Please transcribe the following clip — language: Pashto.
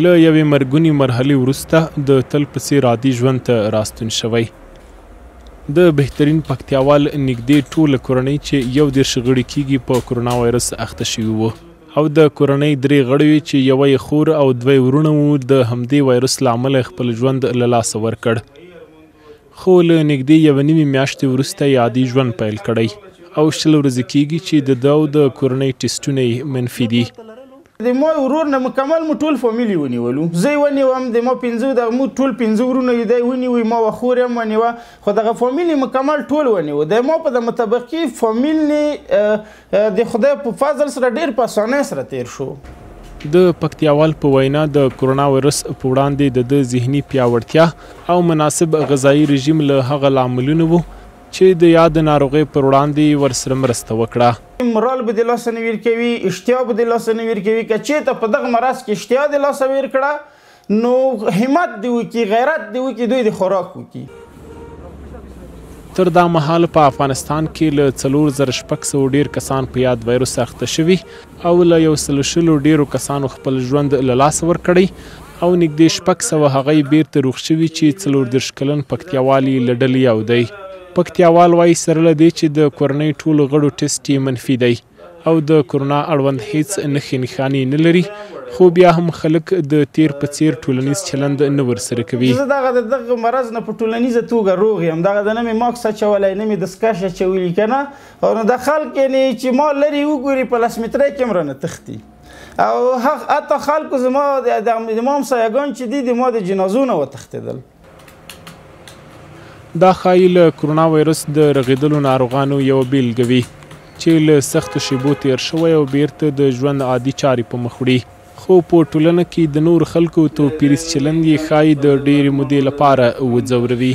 له یوې مرګونی مرحلې وروسته د تل په څیر عادي ژوند ته راستون شوی د بهترین پکتیاوال نږدې ټوله کورنۍ چې یو دېرش غړي کیږي په کرونا وایرس اخته شوي وو او د کورنۍ درې غړي چې یوه یې خور او دوی ورونه وو د همدې وایرس له امله خپل ژوند له لاسه ورکړ خو له نږدې یوه نیمې میاشتې وروسته یې عادي ژوند پیل کړی او شل ورځې کېږي چې د ده او د کورنۍ ټیسټونه یې منفي دي. د مو ورور نه مکمل مو ټول فامیلی ونیولو زه یې ونیوم د مو پنځه دغه مو ټول پنځه ورونه یو دی ونیوی مو و خور هم ونیوه خو دغه فامیل یې مکمل ټول ونیو د مو په د مطبقی فامیل نه د خدای په فضل سره ډیر په اسانۍ سره تیر شو. د پکتیاوال په وینا د کرونا وایرس په وړاندې د ده ذهني پیاوړتیا او مناسب غذایي رژیم له هغه لاملونه وو چې د یاد ناروغۍ پر وړاندې یې ورسره مرسته وکړه. مورال به د لاسه نه ویر کوي، اشتیا به د لاسه نه ویر کوي، که چېرته په دغه مرض کې اشتیا د لاسه ویر کړه، نو همت دی وکي غیرت دی وکي دوی د خوراک وکي تر دا مهال په افغانستان کې له څلور زره شپږ سوه ډېر کسان په یاد وایروس اخته شوي او له یو سل شلو ډېرو کسانو خپل ژوند له لاسه ورکړی او نږدې شپږ سوه هغه یې بېرته روغ شوي چې څلور دېرش کلن پکتیاوال یې له ډلې یو دی. پکتیاوال وایي سره له دې چې د کورنۍ ټولو غړو ټېسټ یې منفي دی، او د کرونا اړوند هېڅ نښې نښانې نه لري، خو بیا هم خلک د تېر په څېر ټولنیز چلند نه ورسره کوي. زه دغه د دغه مرض نه په ټولنیزه توګه روغ یم، دغه د نه مې ماکس اچولی، نه مې دستکش اچولي، که نه او نه دا خلک یعنې چې ما لرې وګوري په لس مترۍ کې هم رانه تښتي او حتی خلکو زما د امام سایه ګان چې دي د ما د جنازو نه وتښتېدل. دا ښايي له کرونا ویروس د رغېدلو ناروغانو یوه بېلګه وي، چې له سختو شېبو تېر شوی او بېرته د ژوند عادي چارې په مخ وړي. خو په ټولنه کې د نورو خلکو توپیریز چلند یې ښايي د ډېرې مودې لپاره وځوروي.